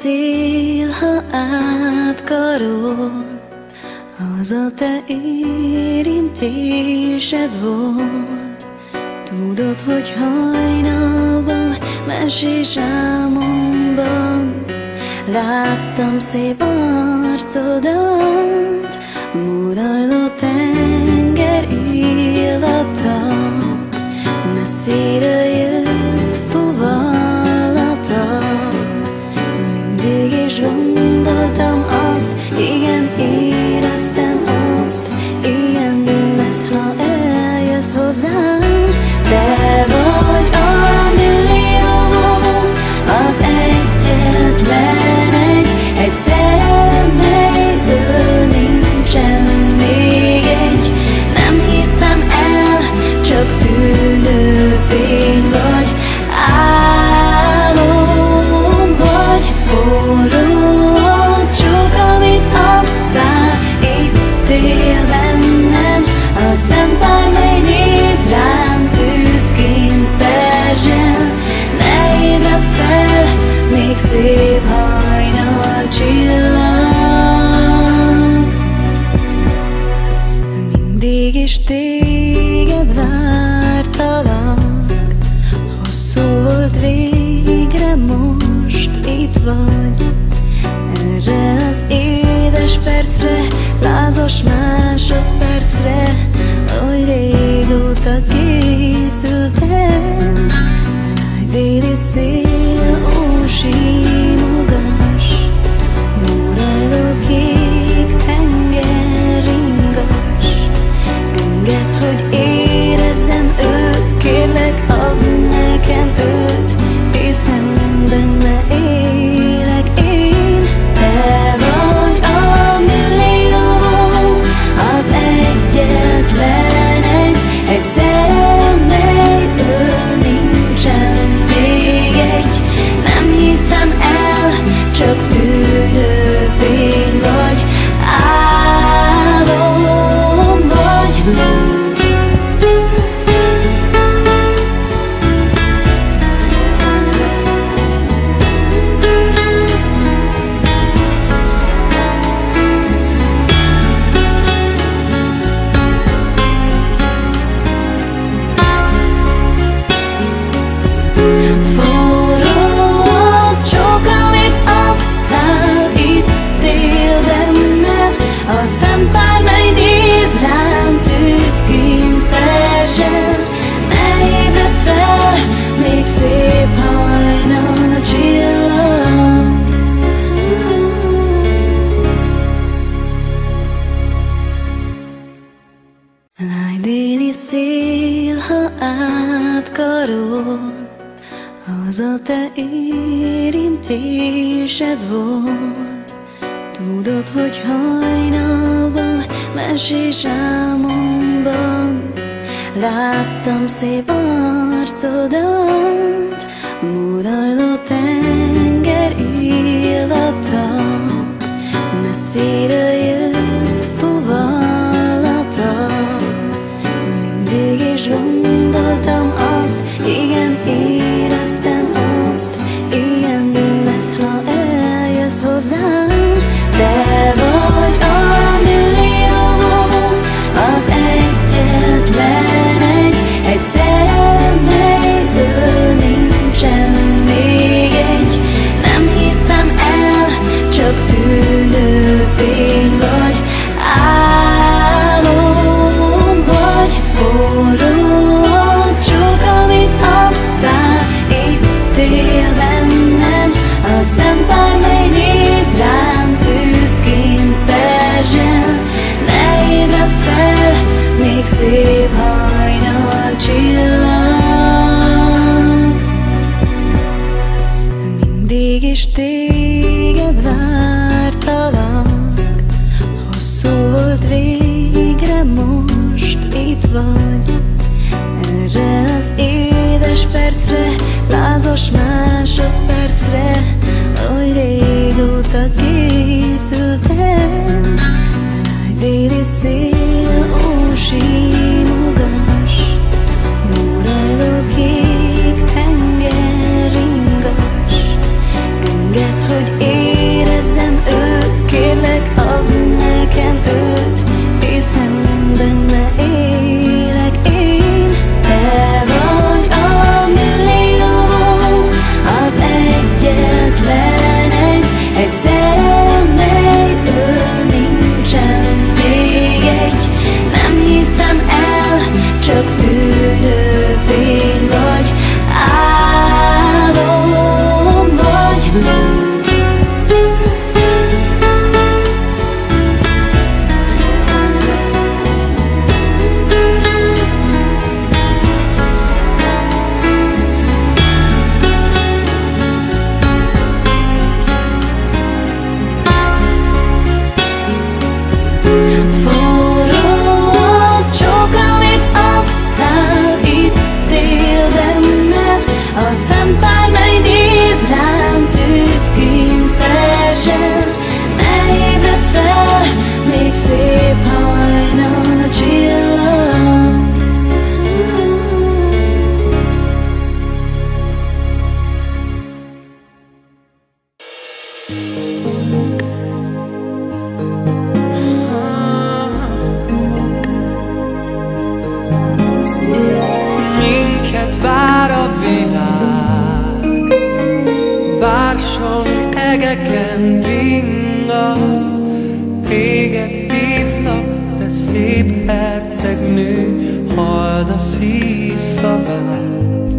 szél, ha átkarol, az a te érintésed volt. Tudod, hogy hajnalban, mesés álmomban, láttam szép arcodat, Az a te érintésed volt. Tudod, hogy hajnalban Mesés álmomban Láttam szép arcodat. Murajlott Mindig is téged vártalak. Ha szólt végre most itt vagy. Erre az édes percre lázos már minden ringa, téged hívnak, te szép hercegnő, halld a szív szavát.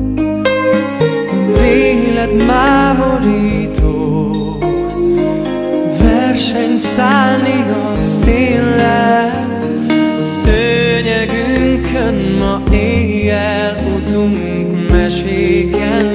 Léled mámorító, verseny szállni a széllel, szőnyegünkön ma éjjel utunk meséken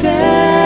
There.